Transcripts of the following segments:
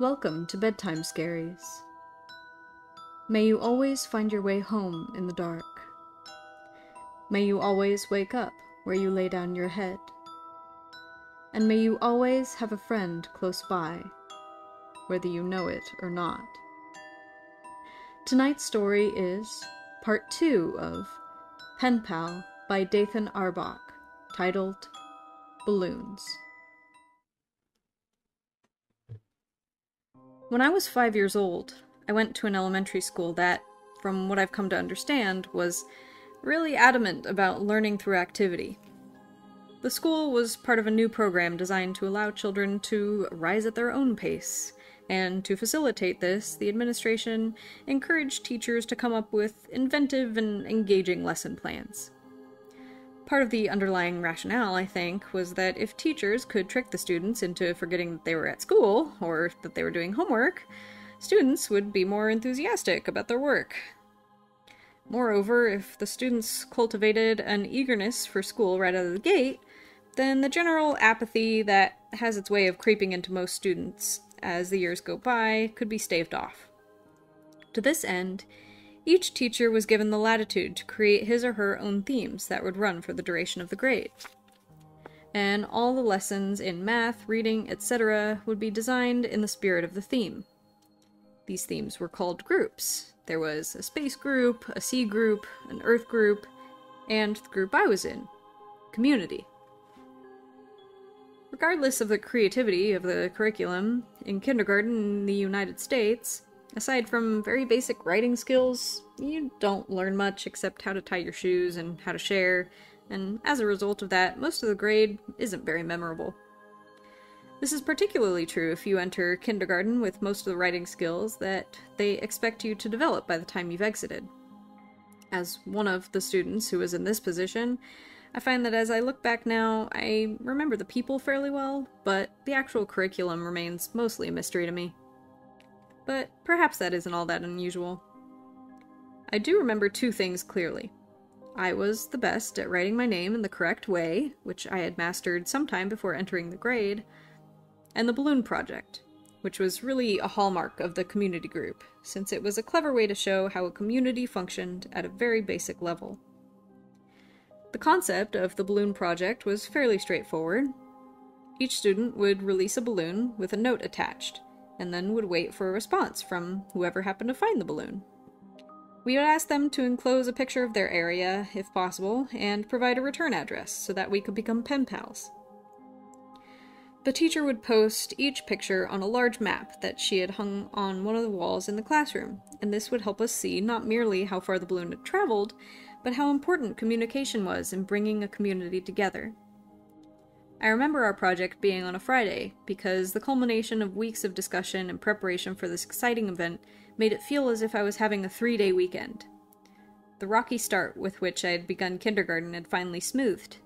Welcome to Bedtime Scaries. May you always find your way home in the dark. May you always wake up where you lay down your head. And may you always have a friend close by, whether you know it or not. Tonight's story is part two of Penpal by Dathan Auerbach, titled Balloons. When I was five years old, I went to an elementary school that, from what I've come to understand, was really adamant about learning through activity. The school was part of a new program designed to allow children to rise at their own pace, and to facilitate this, the administration encouraged teachers to come up with inventive and engaging lesson plans. Part of the underlying rationale, I think, was that if teachers could trick the students into forgetting that they were at school, or that they were doing homework, students would be more enthusiastic about their work. Moreover, if the students cultivated an eagerness for school right out of the gate, then the general apathy that has its way of creeping into most students as the years go by could be staved off. To this end, each teacher was given the latitude to create his or her own themes that would run for the duration of the grade. And all the lessons in math, reading, etc. would be designed in the spirit of the theme. These themes were called groups. There was a space group, a sea group, an earth group, and the group I was in community. Regardless of the creativity of the curriculum, in kindergarten in the United States, Aside from very basic writing skills, you don't learn much except how to tie your shoes and how to share, and as a result of that, most of the grade isn't very memorable. This is particularly true if you enter kindergarten with most of the writing skills that they expect you to develop by the time you've exited. As one of the students who was in this position, I find that as I look back now, I remember the people fairly well, but the actual curriculum remains mostly a mystery to me but perhaps that isn't all that unusual. I do remember two things clearly. I was the best at writing my name in the correct way, which I had mastered sometime before entering the grade, and the balloon project, which was really a hallmark of the community group, since it was a clever way to show how a community functioned at a very basic level. The concept of the balloon project was fairly straightforward. Each student would release a balloon with a note attached, and then would wait for a response from whoever happened to find the balloon. We would ask them to enclose a picture of their area, if possible, and provide a return address so that we could become pen pals. The teacher would post each picture on a large map that she had hung on one of the walls in the classroom, and this would help us see not merely how far the balloon had traveled, but how important communication was in bringing a community together. I remember our project being on a Friday, because the culmination of weeks of discussion and preparation for this exciting event made it feel as if I was having a three day weekend. The rocky start with which I had begun kindergarten had finally smoothed,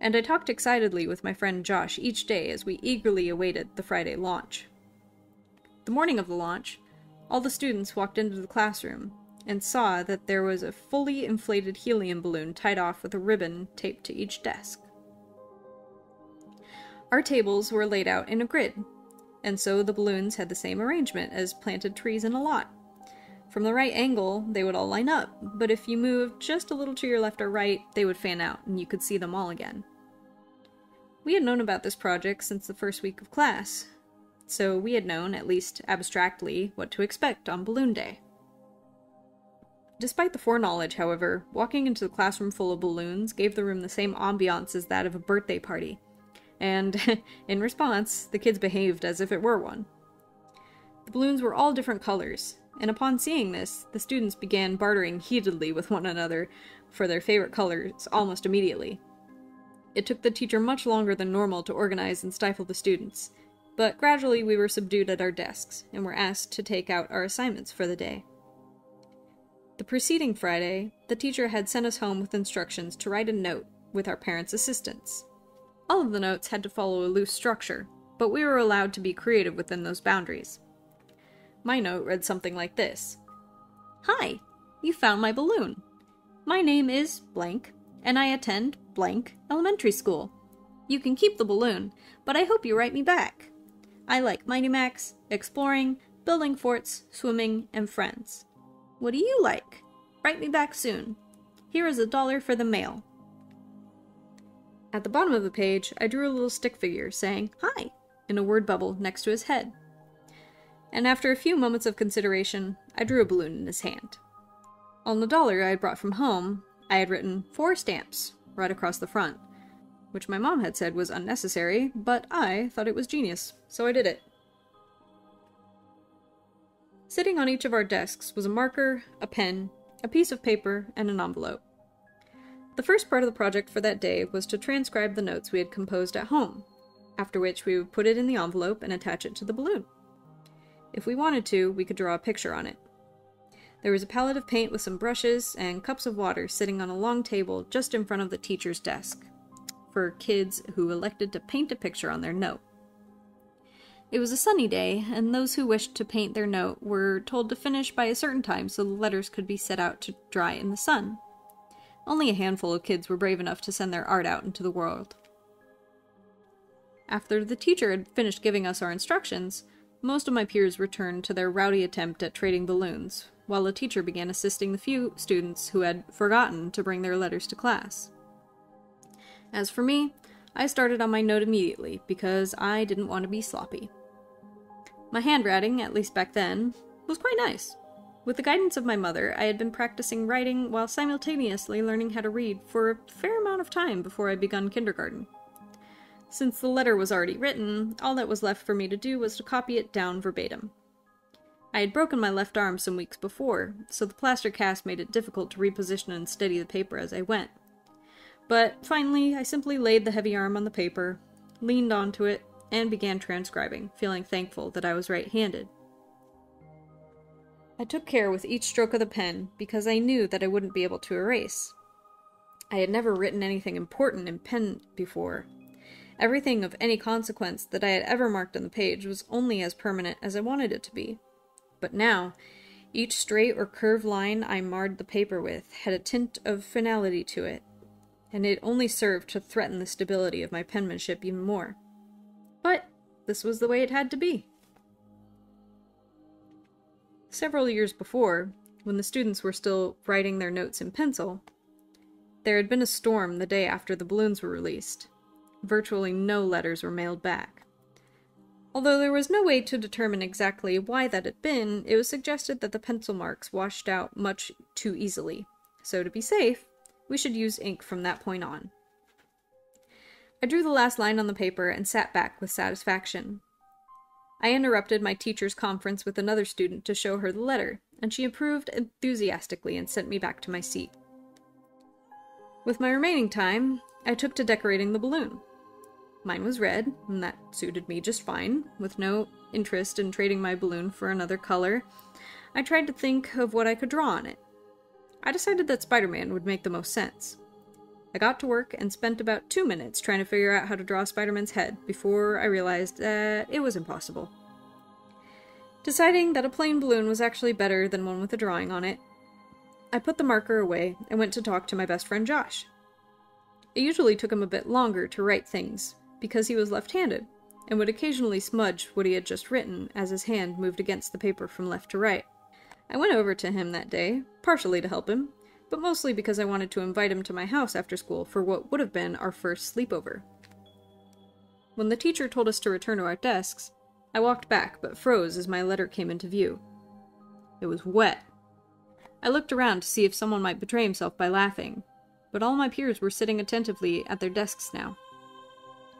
and I talked excitedly with my friend Josh each day as we eagerly awaited the Friday launch. The morning of the launch, all the students walked into the classroom and saw that there was a fully inflated helium balloon tied off with a ribbon taped to each desk. Our tables were laid out in a grid, and so the balloons had the same arrangement as planted trees in a lot. From the right angle, they would all line up, but if you moved just a little to your left or right, they would fan out, and you could see them all again. We had known about this project since the first week of class, so we had known, at least abstractly, what to expect on Balloon Day. Despite the foreknowledge, however, walking into the classroom full of balloons gave the room the same ambiance as that of a birthday party, and in response, the kids behaved as if it were one. The balloons were all different colors, and upon seeing this, the students began bartering heatedly with one another for their favorite colors almost immediately. It took the teacher much longer than normal to organize and stifle the students, but gradually we were subdued at our desks and were asked to take out our assignments for the day. The preceding Friday, the teacher had sent us home with instructions to write a note with our parents' assistance. All of the notes had to follow a loose structure, but we were allowed to be creative within those boundaries. My note read something like this Hi, you found my balloon. My name is blank, and I attend blank elementary school. You can keep the balloon, but I hope you write me back. I like Mighty Max, exploring, building forts, swimming, and friends. What do you like? Write me back soon. Here is a dollar for the mail. At the bottom of the page, I drew a little stick figure saying, Hi, in a word bubble next to his head. And after a few moments of consideration, I drew a balloon in his hand. On the dollar I had brought from home, I had written four stamps right across the front, which my mom had said was unnecessary, but I thought it was genius, so I did it. Sitting on each of our desks was a marker, a pen, a piece of paper, and an envelope. The first part of the project for that day was to transcribe the notes we had composed at home, after which we would put it in the envelope and attach it to the balloon. If we wanted to, we could draw a picture on it. There was a palette of paint with some brushes and cups of water sitting on a long table just in front of the teacher's desk, for kids who elected to paint a picture on their note. It was a sunny day, and those who wished to paint their note were told to finish by a certain time so the letters could be set out to dry in the sun. Only a handful of kids were brave enough to send their art out into the world. After the teacher had finished giving us our instructions, most of my peers returned to their rowdy attempt at trading balloons, while the teacher began assisting the few students who had forgotten to bring their letters to class. As for me, I started on my note immediately because I didn't want to be sloppy. My handwriting, at least back then, was quite nice. With the guidance of my mother, I had been practicing writing while simultaneously learning how to read for a fair amount of time before I begun kindergarten. Since the letter was already written, all that was left for me to do was to copy it down verbatim. I had broken my left arm some weeks before, so the plaster cast made it difficult to reposition and steady the paper as I went. But finally, I simply laid the heavy arm on the paper, leaned onto it, and began transcribing, feeling thankful that I was right handed. I took care with each stroke of the pen because I knew that I wouldn't be able to erase. I had never written anything important in pen before. Everything of any consequence that I had ever marked on the page was only as permanent as I wanted it to be. But now, each straight or curved line I marred the paper with had a tint of finality to it, and it only served to threaten the stability of my penmanship even more. But this was the way it had to be. Several years before, when the students were still writing their notes in pencil, there had been a storm the day after the balloons were released. Virtually no letters were mailed back. Although there was no way to determine exactly why that had been, it was suggested that the pencil marks washed out much too easily. So to be safe, we should use ink from that point on. I drew the last line on the paper and sat back with satisfaction. I interrupted my teacher's conference with another student to show her the letter, and she approved enthusiastically and sent me back to my seat. With my remaining time, I took to decorating the balloon. Mine was red, and that suited me just fine, with no interest in trading my balloon for another color. I tried to think of what I could draw on it. I decided that Spider Man would make the most sense. I got to work and spent about two minutes trying to figure out how to draw Spider Man's head before I realized that it was impossible. Deciding that a plain balloon was actually better than one with a drawing on it, I put the marker away and went to talk to my best friend Josh. It usually took him a bit longer to write things, because he was left handed, and would occasionally smudge what he had just written as his hand moved against the paper from left to right. I went over to him that day, partially to help him, but mostly because I wanted to invite him to my house after school for what would have been our first sleepover. When the teacher told us to return to our desks, I walked back but froze as my letter came into view. It was wet. I looked around to see if someone might betray himself by laughing, but all my peers were sitting attentively at their desks now.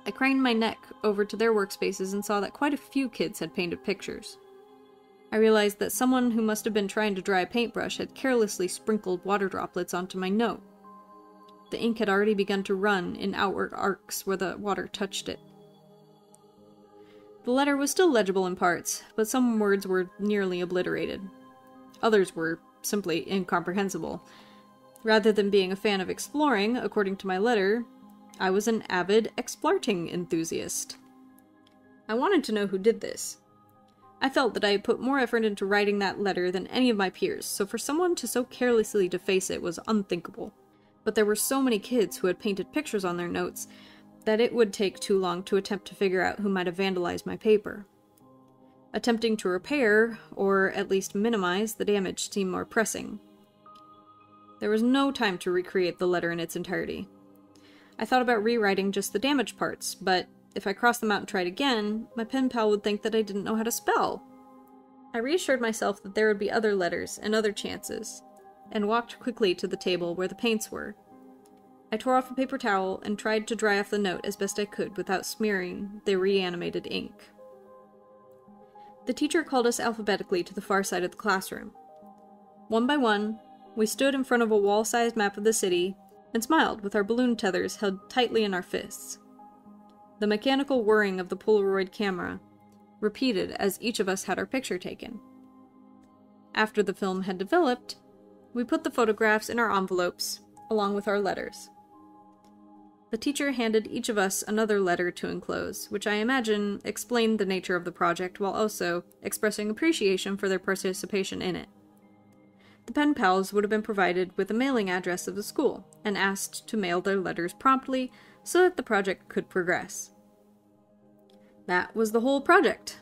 I craned my neck over to their workspaces and saw that quite a few kids had painted pictures. I realized that someone who must have been trying to dry a paintbrush had carelessly sprinkled water droplets onto my note. The ink had already begun to run in outward arcs where the water touched it. The letter was still legible in parts, but some words were nearly obliterated. Others were simply incomprehensible. Rather than being a fan of exploring, according to my letter, I was an avid explarting enthusiast. I wanted to know who did this, I felt that I had put more effort into writing that letter than any of my peers, so for someone to so carelessly deface it was unthinkable. But there were so many kids who had painted pictures on their notes that it would take too long to attempt to figure out who might have vandalized my paper. Attempting to repair, or at least minimize, the damage seemed more pressing. There was no time to recreate the letter in its entirety. I thought about rewriting just the damaged parts, but if I crossed them out and tried again, my pen pal would think that I didn't know how to spell. I reassured myself that there would be other letters and other chances, and walked quickly to the table where the paints were. I tore off a paper towel and tried to dry off the note as best I could without smearing the reanimated ink. The teacher called us alphabetically to the far side of the classroom. One by one, we stood in front of a wall sized map of the city and smiled with our balloon tethers held tightly in our fists. The mechanical whirring of the Polaroid camera repeated as each of us had our picture taken. After the film had developed, we put the photographs in our envelopes, along with our letters. The teacher handed each of us another letter to enclose, which I imagine explained the nature of the project while also expressing appreciation for their participation in it. The pen pals would have been provided with a mailing address of the school and asked to mail their letters promptly so that the project could progress. That was the whole project.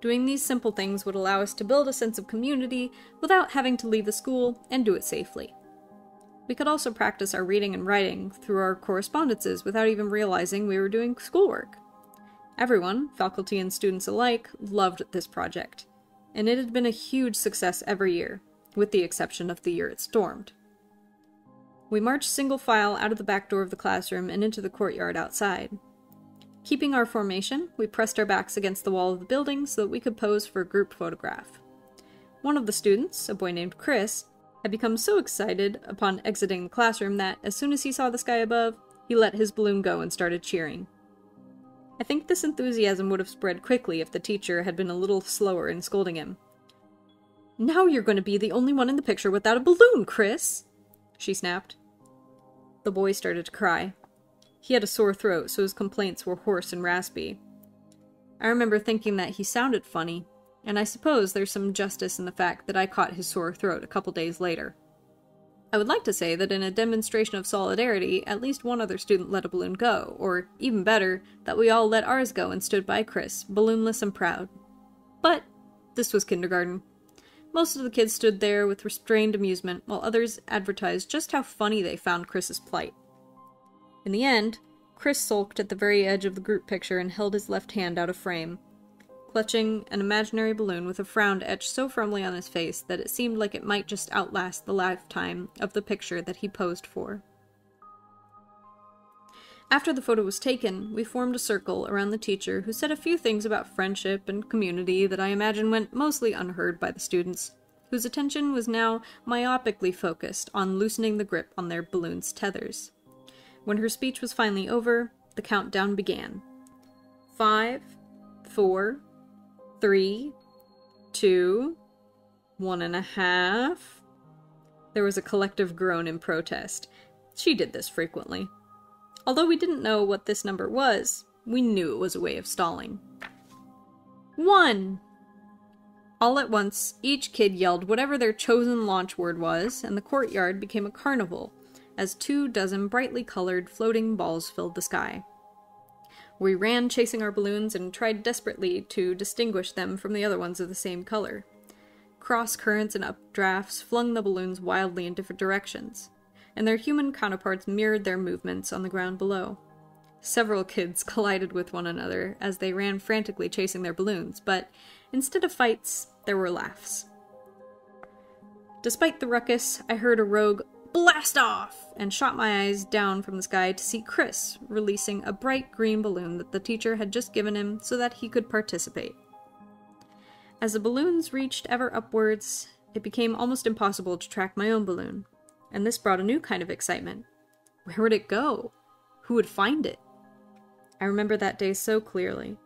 Doing these simple things would allow us to build a sense of community without having to leave the school and do it safely. We could also practice our reading and writing through our correspondences without even realizing we were doing schoolwork. Everyone, faculty and students alike, loved this project, and it had been a huge success every year, with the exception of the year it stormed. We marched single file out of the back door of the classroom and into the courtyard outside. Keeping our formation, we pressed our backs against the wall of the building so that we could pose for a group photograph. One of the students, a boy named Chris, had become so excited upon exiting the classroom that, as soon as he saw the sky above, he let his balloon go and started cheering. I think this enthusiasm would have spread quickly if the teacher had been a little slower in scolding him. Now you're going to be the only one in the picture without a balloon, Chris! She snapped. The boy started to cry. He had a sore throat, so his complaints were hoarse and raspy. I remember thinking that he sounded funny, and I suppose there's some justice in the fact that I caught his sore throat a couple days later. I would like to say that in a demonstration of solidarity, at least one other student let a balloon go, or even better, that we all let ours go and stood by Chris, balloonless and proud. But this was kindergarten. Most of the kids stood there with restrained amusement, while others advertised just how funny they found Chris's plight. In the end, Chris sulked at the very edge of the group picture and held his left hand out of frame, clutching an imaginary balloon with a frown etched so firmly on his face that it seemed like it might just outlast the lifetime of the picture that he posed for. After the photo was taken, we formed a circle around the teacher who said a few things about friendship and community that I imagine went mostly unheard by the students, whose attention was now myopically focused on loosening the grip on their balloon's tethers. When her speech was finally over, the countdown began. Five, four, three, two, one and a half. There was a collective groan in protest. She did this frequently. Although we didn't know what this number was, we knew it was a way of stalling. One! All at once, each kid yelled whatever their chosen launch word was, and the courtyard became a carnival as two dozen brightly colored floating balls filled the sky. We ran chasing our balloons and tried desperately to distinguish them from the other ones of the same color. Cross currents and updrafts flung the balloons wildly in different directions, and their human counterparts mirrored their movements on the ground below. Several kids collided with one another as they ran frantically chasing their balloons, but instead of fights, there were laughs. Despite the ruckus, I heard a rogue blast off, and shot my eyes down from the sky to see Chris releasing a bright green balloon that the teacher had just given him so that he could participate. As the balloons reached ever upwards, it became almost impossible to track my own balloon, and this brought a new kind of excitement. Where would it go? Who would find it? I remember that day so clearly.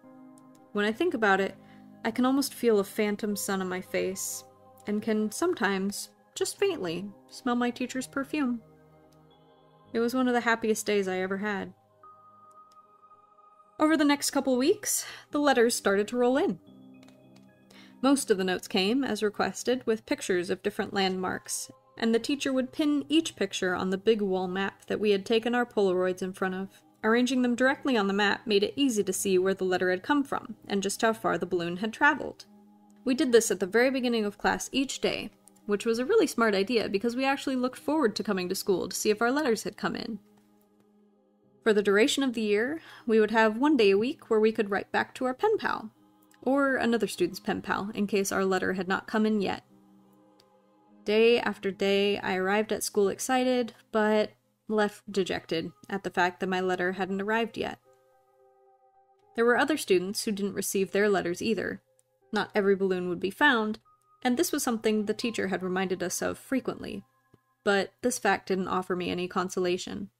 When I think about it, I can almost feel a phantom sun on my face, and can sometimes just faintly, smell my teacher's perfume. It was one of the happiest days I ever had. Over the next couple weeks, the letters started to roll in. Most of the notes came, as requested, with pictures of different landmarks, and the teacher would pin each picture on the big wall map that we had taken our Polaroids in front of. Arranging them directly on the map made it easy to see where the letter had come from, and just how far the balloon had traveled. We did this at the very beginning of class each day, which was a really smart idea because we actually looked forward to coming to school to see if our letters had come in. For the duration of the year, we would have one day a week where we could write back to our pen pal, or another student's pen pal, in case our letter had not come in yet. Day after day, I arrived at school excited, but left dejected at the fact that my letter hadn't arrived yet. There were other students who didn't receive their letters either. Not every balloon would be found, and this was something the teacher had reminded us of frequently. But this fact didn't offer me any consolation.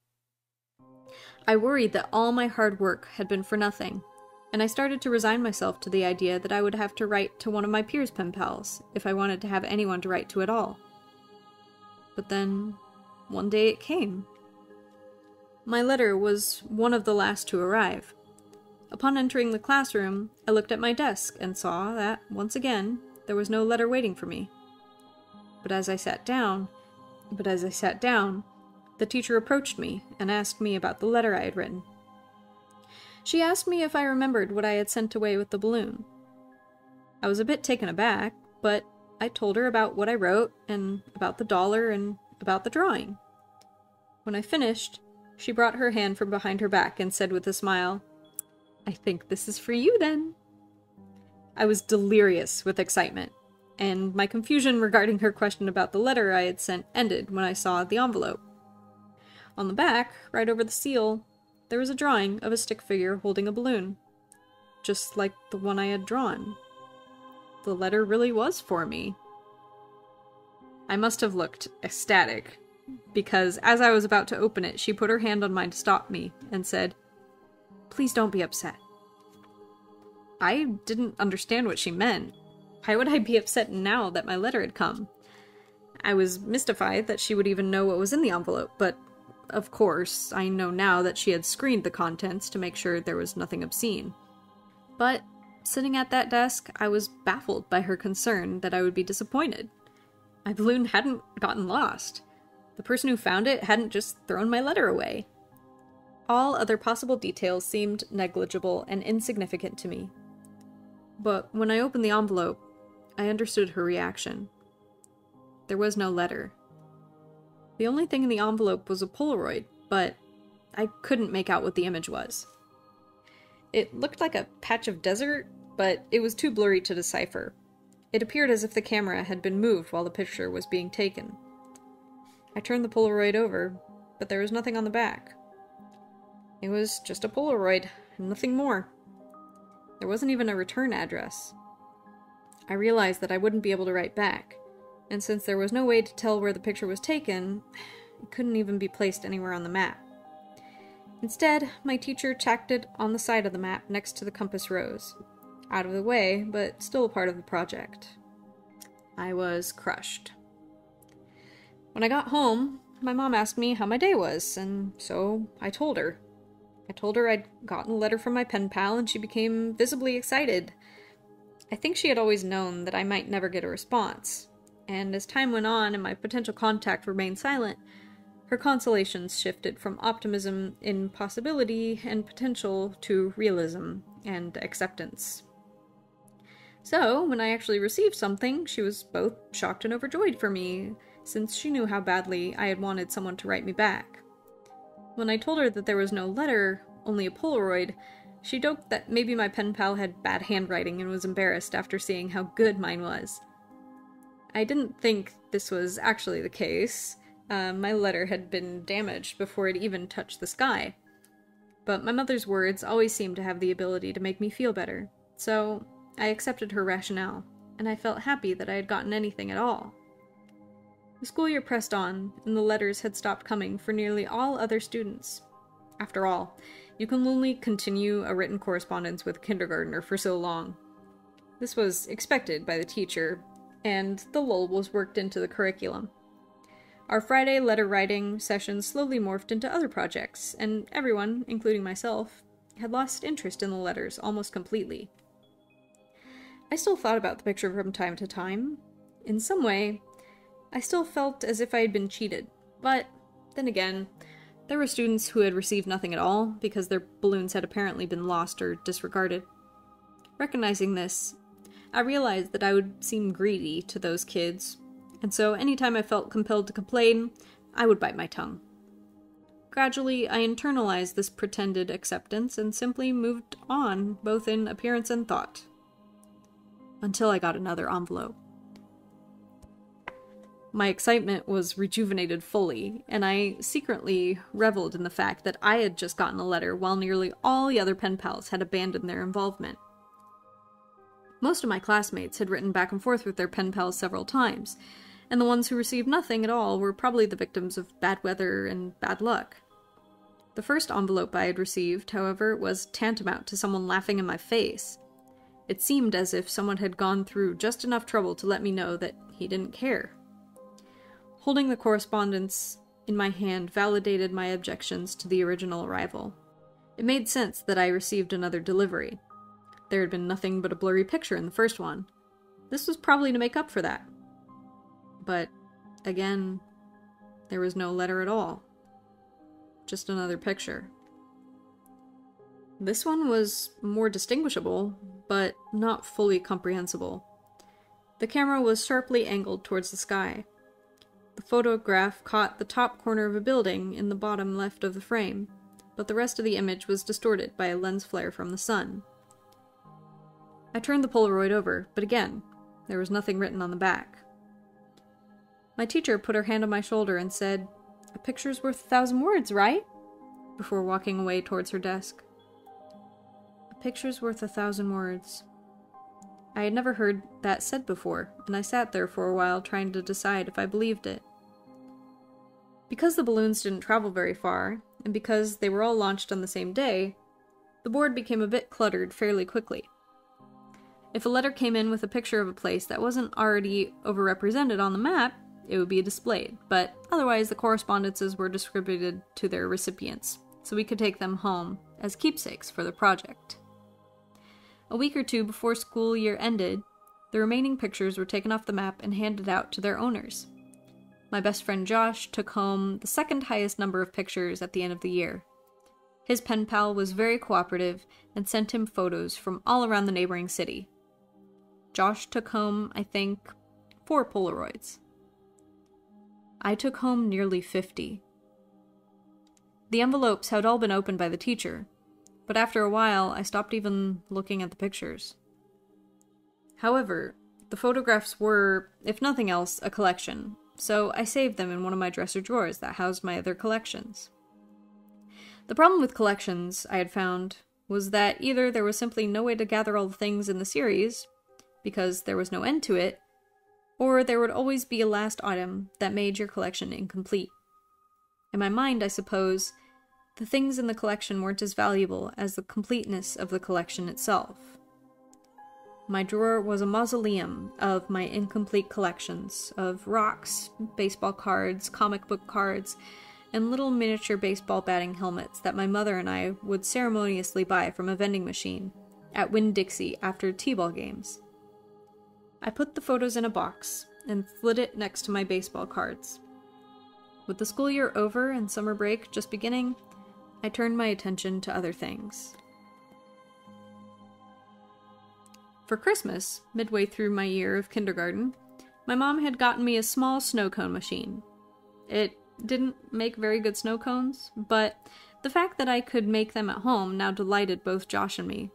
I worried that all my hard work had been for nothing, and I started to resign myself to the idea that I would have to write to one of my peers' pen pals if I wanted to have anyone to write to at all. But then, one day it came. My letter was one of the last to arrive. Upon entering the classroom, I looked at my desk and saw that, once again, there was no letter waiting for me. But as I sat down, but as I sat down, the teacher approached me and asked me about the letter I had written. She asked me if I remembered what I had sent away with the balloon. I was a bit taken aback, but I told her about what I wrote, and about the dollar, and about the drawing. When I finished, she brought her hand from behind her back and said with a smile, I think this is for you then. I was delirious with excitement, and my confusion regarding her question about the letter I had sent ended when I saw the envelope. On the back, right over the seal, there was a drawing of a stick figure holding a balloon, just like the one I had drawn. The letter really was for me. I must have looked ecstatic, because as I was about to open it, she put her hand on mine to stop me and said, Please don't be upset. I didn't understand what she meant. Why would I be upset now that my letter had come? I was mystified that she would even know what was in the envelope, but of course, I know now that she had screened the contents to make sure there was nothing obscene. But, sitting at that desk, I was baffled by her concern that I would be disappointed. My balloon hadn't gotten lost. The person who found it hadn't just thrown my letter away. All other possible details seemed negligible and insignificant to me. But when I opened the envelope, I understood her reaction. There was no letter. The only thing in the envelope was a Polaroid, but I couldn't make out what the image was. It looked like a patch of desert, but it was too blurry to decipher. It appeared as if the camera had been moved while the picture was being taken. I turned the Polaroid over, but there was nothing on the back. It was just a Polaroid, and nothing more. There wasn't even a return address. I realized that I wouldn't be able to write back, and since there was no way to tell where the picture was taken, it couldn't even be placed anywhere on the map. Instead, my teacher tacked it on the side of the map next to the compass rose. Out of the way, but still a part of the project. I was crushed. When I got home, my mom asked me how my day was, and so I told her. I told her I'd gotten a letter from my pen pal, and she became visibly excited. I think she had always known that I might never get a response, and as time went on and my potential contact remained silent, her consolations shifted from optimism in possibility and potential to realism and acceptance. So, when I actually received something, she was both shocked and overjoyed for me, since she knew how badly I had wanted someone to write me back. When I told her that there was no letter, only a Polaroid, she joked that maybe my pen pal had bad handwriting and was embarrassed after seeing how good mine was. I didn't think this was actually the case. Uh, my letter had been damaged before it even touched the sky. But my mother's words always seemed to have the ability to make me feel better, so I accepted her rationale, and I felt happy that I had gotten anything at all. The school year pressed on, and the letters had stopped coming for nearly all other students. After all, you can only continue a written correspondence with a kindergartner for so long. This was expected by the teacher, and the lull was worked into the curriculum. Our Friday letter writing sessions slowly morphed into other projects, and everyone, including myself, had lost interest in the letters almost completely. I still thought about the picture from time to time. In some way, I still felt as if I had been cheated, but then again, There were students who had received nothing at all because their balloons had apparently been lost or disregarded. Recognizing this, I realized that I would seem greedy to those kids, and so anytime I felt compelled to complain, I would bite my tongue. Gradually, I internalized this pretended acceptance and simply moved on, both in appearance and thought. Until I got another envelope. My excitement was rejuvenated fully, and I secretly reveled in the fact that I had just gotten a letter while nearly all the other pen pals had abandoned their involvement. Most of my classmates had written back and forth with their pen pals several times, and the ones who received nothing at all were probably the victims of bad weather and bad luck. The first envelope I had received, however, was tantamount to someone laughing in my face. It seemed as if someone had gone through just enough trouble to let me know that he didn't care. Holding the correspondence in my hand validated my objections to the original arrival. It made sense that I received another delivery. There had been nothing but a blurry picture in the first one. This was probably to make up for that. But, again, there was no letter at all. Just another picture. This one was more distinguishable, but not fully comprehensible. The camera was sharply angled towards the sky. The photograph caught the top corner of a building in the bottom left of the frame, but the rest of the image was distorted by a lens flare from the sun. I turned the Polaroid over, but again, there was nothing written on the back. My teacher put her hand on my shoulder and said, A picture's worth a thousand words, right? before walking away towards her desk. A picture's worth a thousand words. I had never heard that said before, and I sat there for a while trying to decide if I believed it. Because the balloons didn't travel very far, and because they were all launched on the same day, the board became a bit cluttered fairly quickly. If a letter came in with a picture of a place that wasn't already overrepresented on the map, it would be displayed, but otherwise the correspondences were distributed to their recipients, so we could take them home as keepsakes for the project. A week or two before school year ended, the remaining pictures were taken off the map and handed out to their owners. My best friend Josh took home the second highest number of pictures at the end of the year. His pen pal was very cooperative and sent him photos from all around the neighboring city. Josh took home, I think, four Polaroids. I took home nearly 50. The envelopes had all been opened by the teacher, but after a while I stopped even looking at the pictures. However, the photographs were, if nothing else, a collection, so I saved them in one of my dresser drawers that housed my other collections. The problem with collections, I had found, was that either there was simply no way to gather all the things in the series, because there was no end to it, or there would always be a last item that made your collection incomplete. In my mind, I suppose, the things in the collection weren't as valuable as the completeness of the collection itself. My drawer was a mausoleum of my incomplete collections of rocks, baseball cards, comic book cards, and little miniature baseball batting helmets that my mother and I would ceremoniously buy from a vending machine at Winn Dixie after T ball games. I put the photos in a box and slid it next to my baseball cards. With the school year over and summer break just beginning, I turned my attention to other things. For Christmas, midway through my year of kindergarten, my mom had gotten me a small snow cone machine. It didn't make very good snow cones, but the fact that I could make them at home now delighted both Josh and me.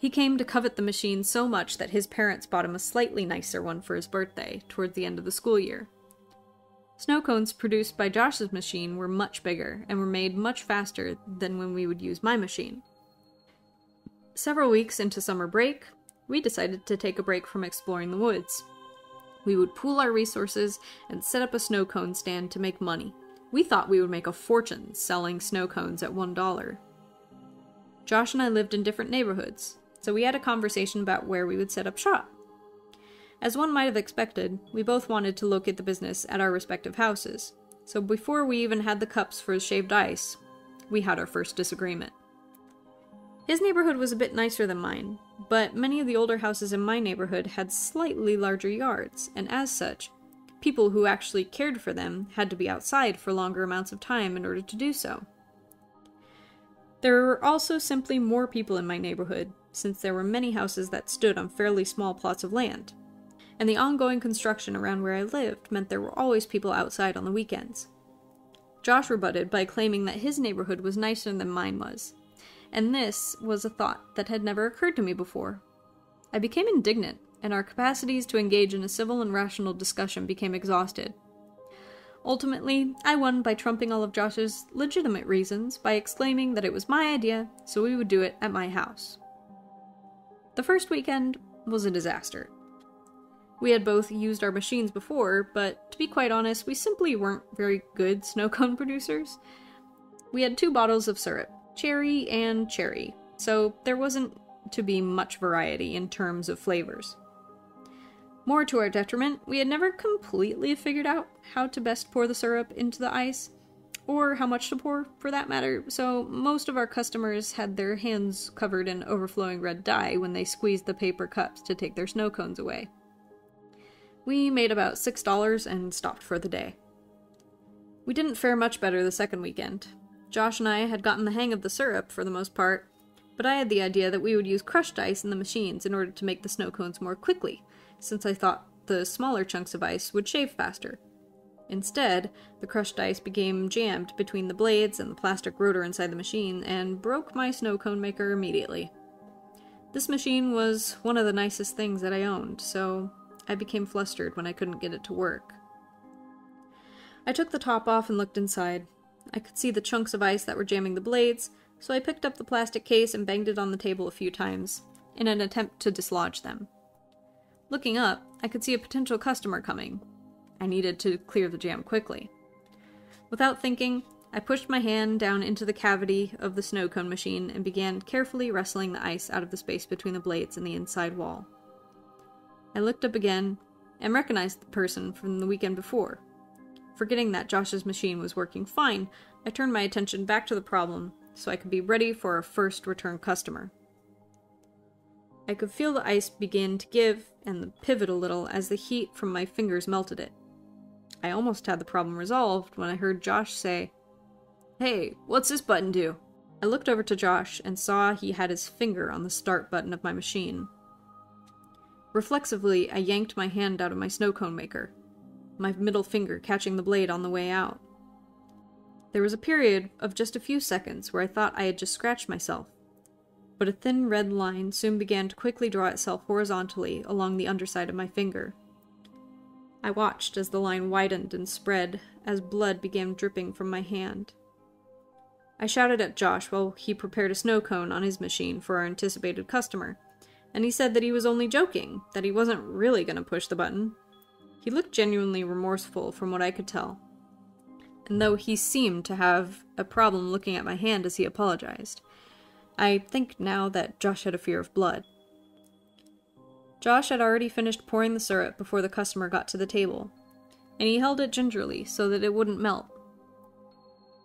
He came to covet the machine so much that his parents bought him a slightly nicer one for his birthday, toward the end of the school year. Snow cones produced by Josh's machine were much bigger and were made much faster than when we would use my machine. Several weeks into summer break, we decided to take a break from exploring the woods. We would pool our resources and set up a snow cone stand to make money. We thought we would make a fortune selling snow cones at $1. Josh and I lived in different neighborhoods, so we had a conversation about where we would set up shop. As one might have expected, we both wanted to locate the business at our respective houses, so before we even had the cups for shaved ice, we had our first disagreement. His neighborhood was a bit nicer than mine, but many of the older houses in my neighborhood had slightly larger yards, and as such, people who actually cared for them had to be outside for longer amounts of time in order to do so. There were also simply more people in my neighborhood, since there were many houses that stood on fairly small plots of land. And the ongoing construction around where I lived meant there were always people outside on the weekends. Josh rebutted by claiming that his neighborhood was nicer than mine was, and this was a thought that had never occurred to me before. I became indignant, and our capacities to engage in a civil and rational discussion became exhausted. Ultimately, I won by trumping all of Josh's legitimate reasons by exclaiming that it was my idea, so we would do it at my house. The first weekend was a disaster. We had both used our machines before, but to be quite honest, we simply weren't very good snow cone producers. We had two bottles of syrup, cherry and cherry, so there wasn't to be much variety in terms of flavors. More to our detriment, we had never completely figured out how to best pour the syrup into the ice, or how much to pour for that matter, so most of our customers had their hands covered in overflowing red dye when they squeezed the paper cups to take their snow cones away. We made about $6 and stopped for the day. We didn't fare much better the second weekend. Josh and I had gotten the hang of the syrup for the most part, but I had the idea that we would use crushed ice in the machines in order to make the snow cones more quickly, since I thought the smaller chunks of ice would shave faster. Instead, the crushed ice became jammed between the blades and the plastic rotor inside the machine and broke my snow cone maker immediately. This machine was one of the nicest things that I owned, so I became flustered when I couldn't get it to work. I took the top off and looked inside. I could see the chunks of ice that were jamming the blades, so I picked up the plastic case and banged it on the table a few times, in an attempt to dislodge them. Looking up, I could see a potential customer coming. I needed to clear the jam quickly. Without thinking, I pushed my hand down into the cavity of the snow cone machine and began carefully wrestling the ice out of the space between the blades and the inside wall. I looked up again and recognized the person from the weekend before. Forgetting that Josh's machine was working fine, I turned my attention back to the problem so I could be ready for our first return customer. I could feel the ice begin to give and pivot a little as the heat from my fingers melted it. I almost had the problem resolved when I heard Josh say, Hey, what's this button do? I looked over to Josh and saw he had his finger on the start button of my machine. Reflexively, I yanked my hand out of my snow cone maker, my middle finger catching the blade on the way out. There was a period of just a few seconds where I thought I had just scratched myself, but a thin red line soon began to quickly draw itself horizontally along the underside of my finger. I watched as the line widened and spread as blood began dripping from my hand. I shouted at Josh while he prepared a snow cone on his machine for our anticipated customer, and he said that he was only joking, that he wasn't really going to push the button. He looked genuinely remorseful from what I could tell, and though he seemed to have a problem looking at my hand as he apologized, I think now that Josh had a fear of blood. Josh had already finished pouring the syrup before the customer got to the table, and he held it gingerly so that it wouldn't melt.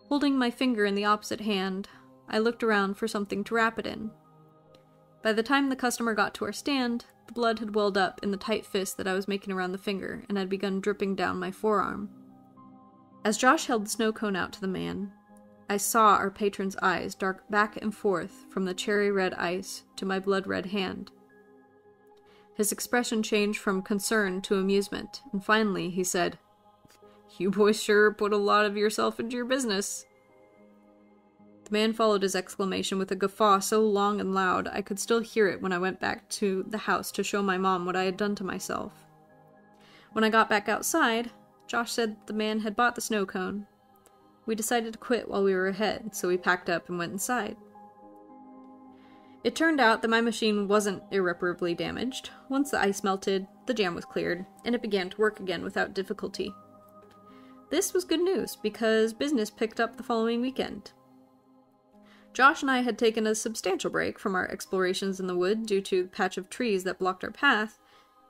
Holding my finger in the opposite hand, I looked around for something to wrap it in. By the time the customer got to our stand, the blood had welled up in the tight fist that I was making around the finger and had begun dripping down my forearm. As Josh held the snow cone out to the man, I saw our patron's eyes dart back and forth from the cherry red ice to my blood red hand. His expression changed from concern to amusement, and finally he said, You boys sure put a lot of yourself into your business. The man followed his exclamation with a guffaw so long and loud I could still hear it when I went back to the house to show my mom what I had done to myself. When I got back outside, Josh said the man had bought the snow cone we decided to quit while we were ahead, so we packed up and went inside. It turned out that my machine wasn't irreparably damaged. Once the ice melted, the jam was cleared, and it began to work again without difficulty. This was good news because business picked up the following weekend. Josh and I had taken a substantial break from our explorations in the wood due to the patch of trees that blocked our path,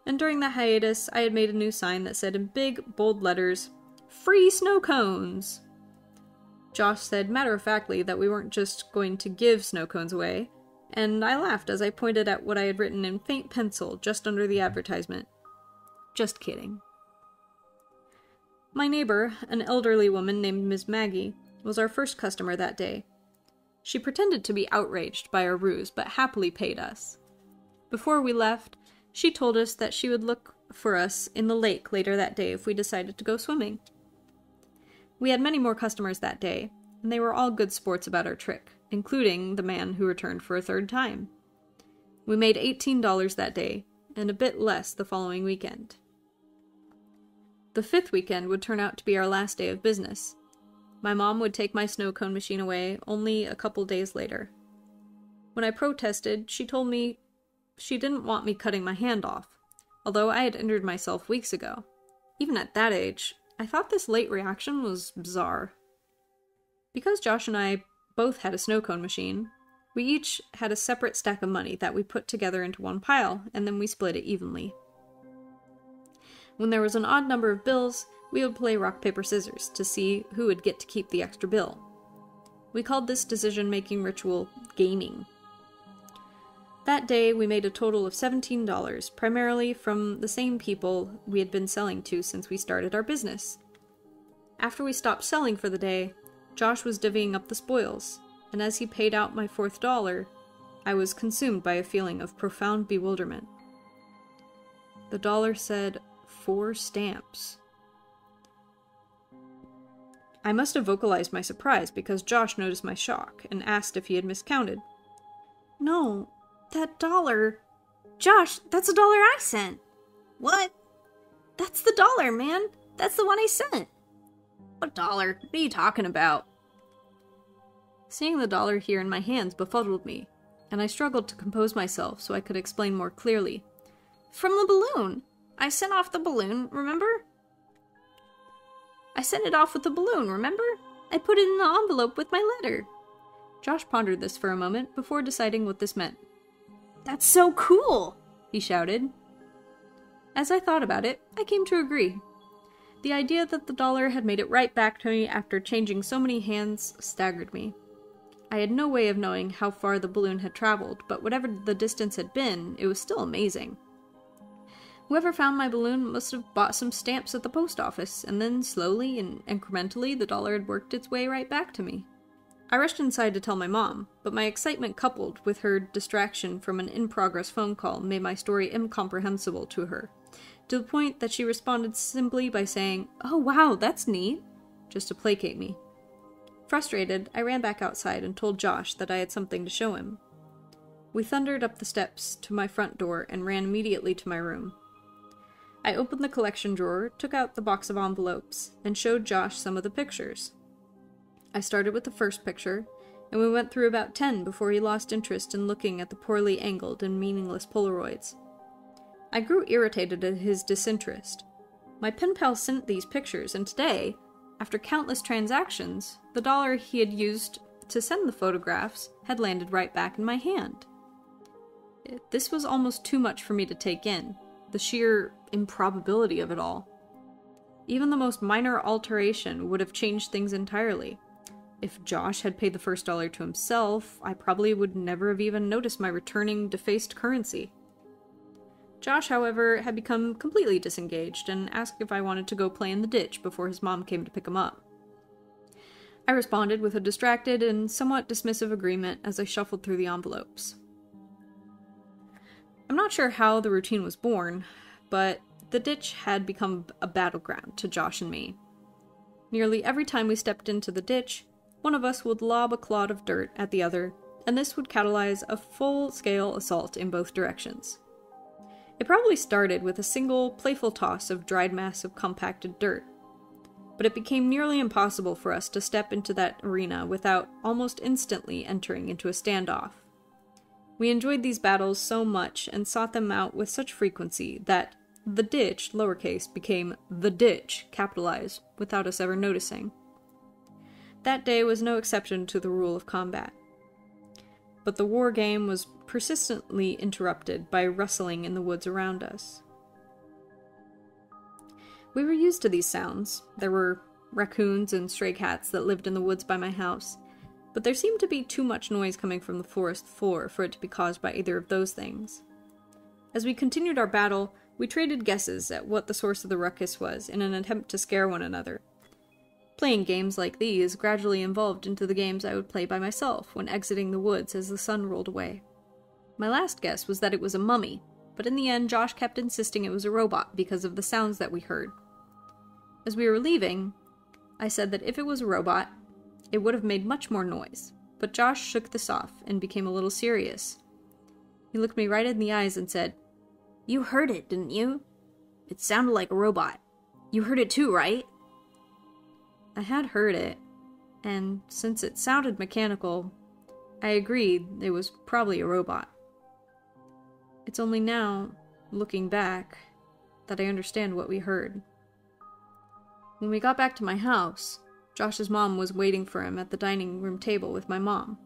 and during the hiatus, I had made a new sign that said in big, bold letters, Free snow cones! Josh said matter of factly that we weren't just going to give snow cones away, and I laughed as I pointed at what I had written in faint pencil just under the advertisement. Just kidding. My neighbor, an elderly woman named Miss Maggie, was our first customer that day. She pretended to be outraged by our ruse, but happily paid us. Before we left, she told us that she would look for us in the lake later that day if we decided to go swimming. We had many more customers that day, and they were all good sports about our trick, including the man who returned for a third time. We made $18 that day, and a bit less the following weekend. The fifth weekend would turn out to be our last day of business. My mom would take my snow cone machine away only a couple days later. When I protested, she told me she didn't want me cutting my hand off, although I had injured myself weeks ago. Even at that age, I thought this late reaction was bizarre. Because Josh and I both had a snow cone machine, we each had a separate stack of money that we put together into one pile, and then we split it evenly. When there was an odd number of bills, we would play rock, paper, scissors to see who would get to keep the extra bill. We called this decision making ritual gaming. That day, we made a total of $17, primarily from the same people we had been selling to since we started our business. After we stopped selling for the day, Josh was divvying up the spoils, and as he paid out my fourth dollar, I was consumed by a feeling of profound bewilderment. The dollar said for stamps. I must have vocalized my surprise because Josh noticed my shock and asked if he had miscounted. No, that dollar. Josh, that's a dollar I sent. What? That's the dollar, man. That's the one I sent. What dollar? What are you talking about? Seeing the dollar here in my hands befuddled me, and I struggled to compose myself so I could explain more clearly. From the balloon. I sent off the balloon, remember? I sent it off with the balloon, remember? I put it in the envelope with my letter. Josh pondered this for a moment before deciding what this meant. That's so cool! he shouted. As I thought about it, I came to agree. The idea that the dollar had made it right back to me after changing so many hands staggered me. I had no way of knowing how far the balloon had traveled, but whatever the distance had been, it was still amazing. Whoever found my balloon must have bought some stamps at the post office, and then slowly and incrementally the dollar had worked its way right back to me. I rushed inside to tell my mom, but my excitement coupled with her distraction from an in progress phone call made my story incomprehensible to her, to the point that she responded simply by saying, Oh wow, that's neat, just to placate me. Frustrated, I ran back outside and told Josh that I had something to show him. We thundered up the steps to my front door and ran immediately to my room. I opened the collection drawer, took out the box of envelopes, and showed Josh some of the pictures. I started with the first picture, and we went through about ten before he lost interest in looking at the poorly angled and meaningless Polaroids. I grew irritated at his disinterest. My pen pal sent these pictures, and today, after countless transactions, the dollar he had used to send the photographs had landed right back in my hand. This was almost too much for me to take in, the sheer improbability of it all. Even the most minor alteration would have changed things entirely. If Josh had paid the first dollar to himself, I probably would never have even noticed my returning defaced currency. Josh, however, had become completely disengaged and asked if I wanted to go play in the ditch before his mom came to pick him up. I responded with a distracted and somewhat dismissive agreement as I shuffled through the envelopes. I'm not sure how the routine was born, but the ditch had become a battleground to Josh and me. Nearly every time we stepped into the ditch, one of us would lob a clod of dirt at the other, and this would catalyze a full scale assault in both directions. It probably started with a single, playful toss of dried mass of compacted dirt, but it became nearly impossible for us to step into that arena without almost instantly entering into a standoff. We enjoyed these battles so much and sought them out with such frequency that the ditch, lowercase, became the ditch, capitalized, without us ever noticing. That day was no exception to the rule of combat. But the war game was persistently interrupted by rustling in the woods around us. We were used to these sounds. There were raccoons and stray cats that lived in the woods by my house, but there seemed to be too much noise coming from the forest floor for it to be caused by either of those things. As we continued our battle, We traded guesses at what the source of the ruckus was in an attempt to scare one another. Playing games like these gradually evolved into the games I would play by myself when exiting the woods as the sun rolled away. My last guess was that it was a mummy, but in the end, Josh kept insisting it was a robot because of the sounds that we heard. As we were leaving, I said that if it was a robot, it would have made much more noise, but Josh shook this off and became a little serious. He looked me right in the eyes and said, You heard it, didn't you? It sounded like a robot. You heard it too, right? I had heard it, and since it sounded mechanical, I agreed it was probably a robot. It's only now, looking back, that I understand what we heard. When we got back to my house, Josh's mom was waiting for him at the dining room table with my mom.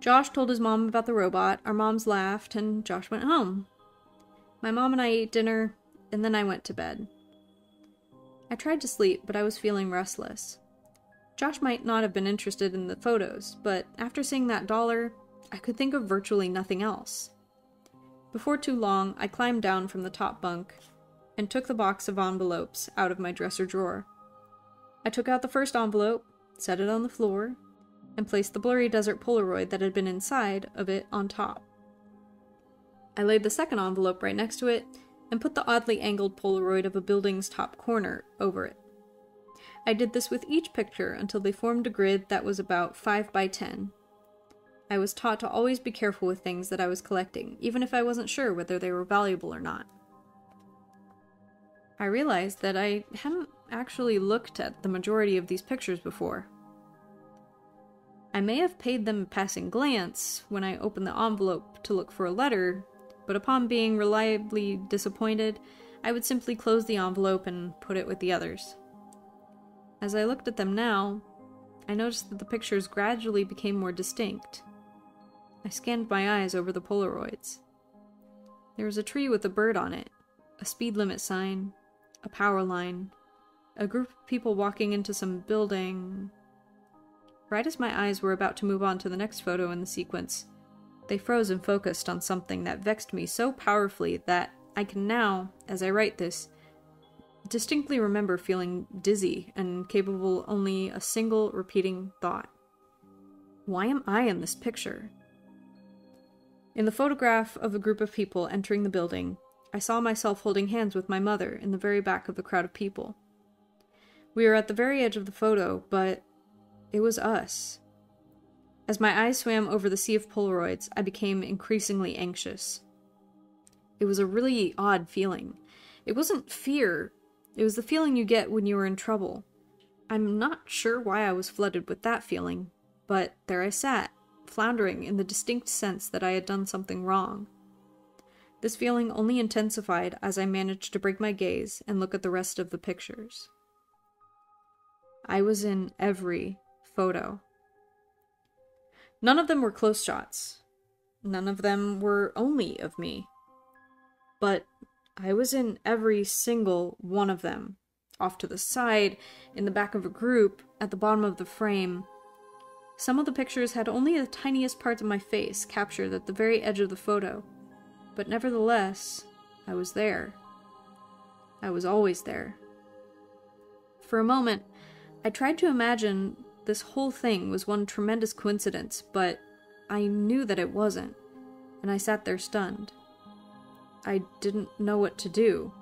Josh told his mom about the robot, our moms laughed, and Josh went home. My mom and I ate dinner, and then I went to bed. I tried to sleep, but I was feeling restless. Josh might not have been interested in the photos, but after seeing that dollar, I could think of virtually nothing else. Before too long, I climbed down from the top bunk and took the box of envelopes out of my dresser drawer. I took out the first envelope, set it on the floor, and placed the blurry desert Polaroid that had been inside of it on top. I laid the second envelope right next to it and put the oddly angled Polaroid of a building's top corner over it. I did this with each picture until they formed a grid that was about 5 by 10. I was taught to always be careful with things that I was collecting, even if I wasn't sure whether they were valuable or not. I realized that I hadn't actually looked at the majority of these pictures before. I may have paid them a passing glance when I opened the envelope to look for a letter, but upon being reliably disappointed, I would simply close the envelope and put it with the others. As I looked at them now, I noticed that the pictures gradually became more distinct. I scanned my eyes over the Polaroids. There was a tree with a bird on it, a speed limit sign, a power line, a group of people walking into some building. Right as my eyes were about to move on to the next photo in the sequence, they froze and focused on something that vexed me so powerfully that I can now, as I write this, distinctly remember feeling dizzy and capable only a single repeating thought. Why am I in this picture? In the photograph of a group of people entering the building, I saw myself holding hands with my mother in the very back of the crowd of people. We were at the very edge of the photo, but it was us. As my eyes swam over the sea of Polaroids, I became increasingly anxious. It was a really odd feeling. It wasn't fear, it was the feeling you get when you are in trouble. I'm not sure why I was flooded with that feeling, but there I sat, floundering in the distinct sense that I had done something wrong. This feeling only intensified as I managed to break my gaze and look at the rest of the pictures. I was in every photo. None of them were close shots. None of them were only of me. But I was in every single one of them. Off to the side, in the back of a group, at the bottom of the frame. Some of the pictures had only the tiniest parts of my face captured at the very edge of the photo. But nevertheless, I was there. I was always there. For a moment, I tried to imagine this whole thing was one tremendous coincidence, but I knew that it wasn't, and I sat there stunned. I didn't know what to do.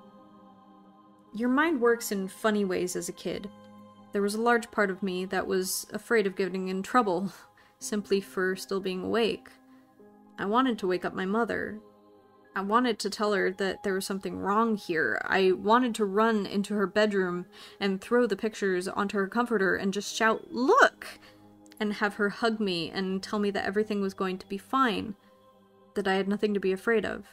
Your mind works in funny ways as a kid. There was a large part of me that was afraid of getting in trouble, simply for still being awake. I wanted to wake up my mother, I wanted to tell her that there was something wrong here. I wanted to run into her bedroom and throw the pictures onto her comforter and just shout, Look! and have her hug me and tell me that everything was going to be fine, that I had nothing to be afraid of.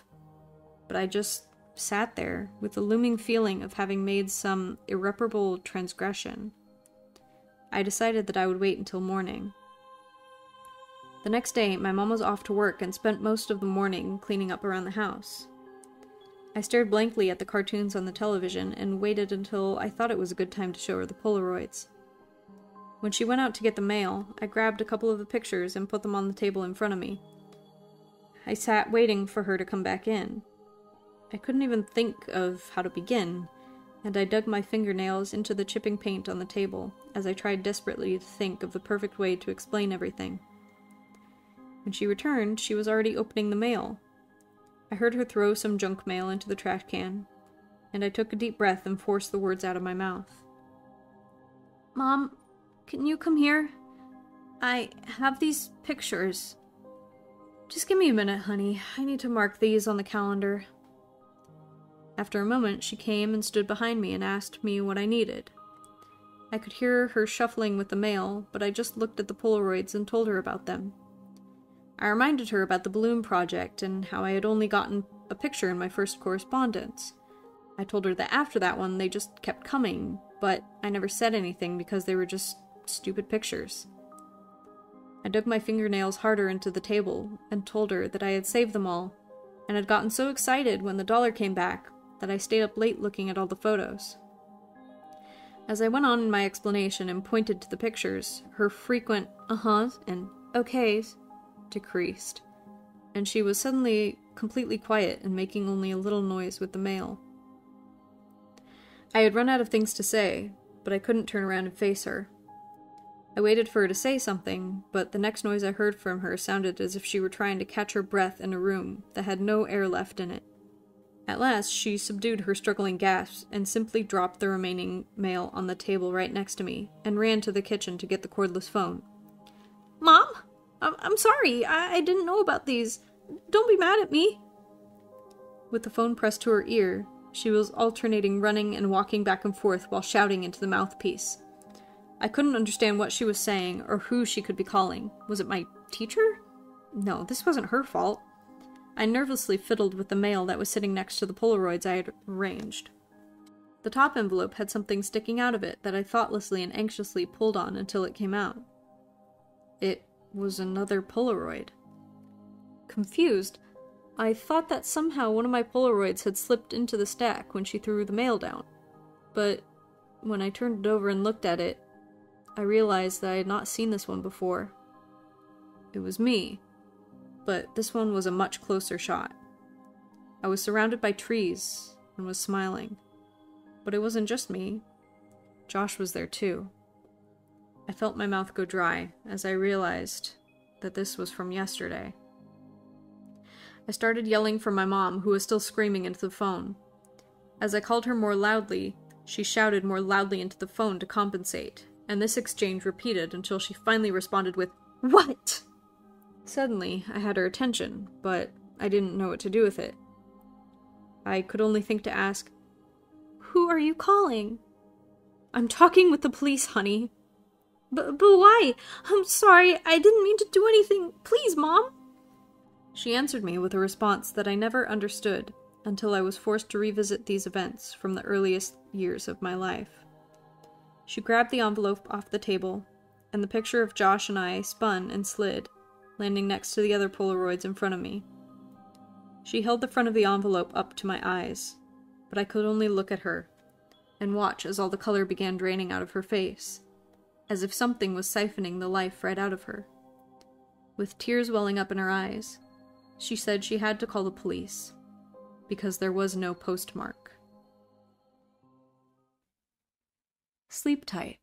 But I just sat there with the looming feeling of having made some irreparable transgression. I decided that I would wait until morning. The next day, my mom was off to work and spent most of the morning cleaning up around the house. I stared blankly at the cartoons on the television and waited until I thought it was a good time to show her the Polaroids. When she went out to get the mail, I grabbed a couple of the pictures and put them on the table in front of me. I sat waiting for her to come back in. I couldn't even think of how to begin, and I dug my fingernails into the chipping paint on the table as I tried desperately to think of the perfect way to explain everything. When she returned, she was already opening the mail. I heard her throw some junk mail into the trash can, and I took a deep breath and forced the words out of my mouth. Mom, can you come here? I have these pictures. Just give me a minute, honey. I need to mark these on the calendar. After a moment, she came and stood behind me and asked me what I needed. I could hear her shuffling with the mail, but I just looked at the Polaroids and told her about them. I reminded her about the balloon project and how I had only gotten a picture in my first correspondence. I told her that after that one, they just kept coming, but I never said anything because they were just stupid pictures. I dug my fingernails harder into the table and told her that I had saved them all, and had gotten so excited when the dollar came back that I stayed up late looking at all the photos. As I went on in my explanation and pointed to the pictures, her frequent uh huhs and okays decreased, and she was suddenly completely quiet and making only a little noise with the mail. I had run out of things to say, but I couldn't turn around and face her. I waited for her to say something, but the next noise I heard from her sounded as if she were trying to catch her breath in a room that had no air left in it. At last, she subdued her struggling gasps and simply dropped the remaining mail on the table right next to me and ran to the kitchen to get the cordless phone. Mom? I'm, I'm sorry. I-, I didn't know about these. Don't be mad at me. With the phone pressed to her ear, she was alternating running and walking back and forth while shouting into the mouthpiece. I couldn't understand what she was saying or who she could be calling. Was it my teacher? No, this wasn't her fault. I nervously fiddled with the mail that was sitting next to the Polaroids I had arranged. The top envelope had something sticking out of it that I thoughtlessly and anxiously pulled on until it came out. It was another Polaroid. Confused, I thought that somehow one of my Polaroids had slipped into the stack when she threw the mail down. But when I turned it over and looked at it, I realized that I had not seen this one before. It was me, but this one was a much closer shot. I was surrounded by trees and was smiling. But it wasn't just me. Josh was there too. I felt my mouth go dry as I realized that this was from yesterday. I started yelling for my mom, who was still screaming into the phone. As I called her more loudly, she shouted more loudly into the phone to compensate, and this exchange repeated until she finally responded with, What? Suddenly, I had her attention, but I didn't know what to do with it. I could only think to ask, Who are you calling? I'm talking with the police, honey. But, but why? I'm sorry, I didn't mean to do anything. Please, Mom. She answered me with a response that I never understood until I was forced to revisit these events from the earliest years of my life. She grabbed the envelope off the table, and the picture of Josh and I spun and slid, landing next to the other Polaroids in front of me. She held the front of the envelope up to my eyes, but I could only look at her and watch as all the color began draining out of her face, as if something was siphoning the life right out of her. With tears welling up in her eyes, she said she had to call the police because there was no postmark. Sleep tight.